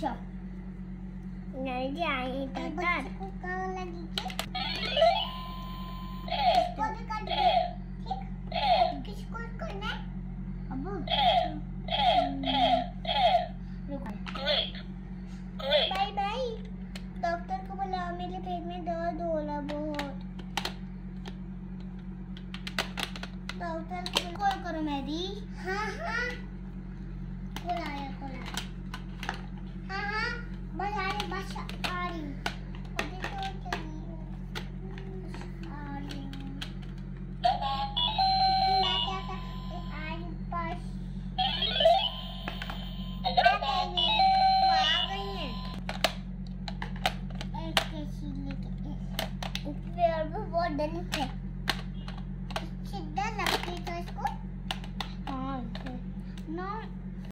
जी आई doctor कहाँ लगी किसको करना है अब बाय बाय डॉक्टर को बुलाओ मेरे पेट में दर्द हो रहा बहुत। डॉक्टर कॉल करो मेरी हाँ हाँ। पेड़ भी बहुत डली है। सीधा लगती इसको? नो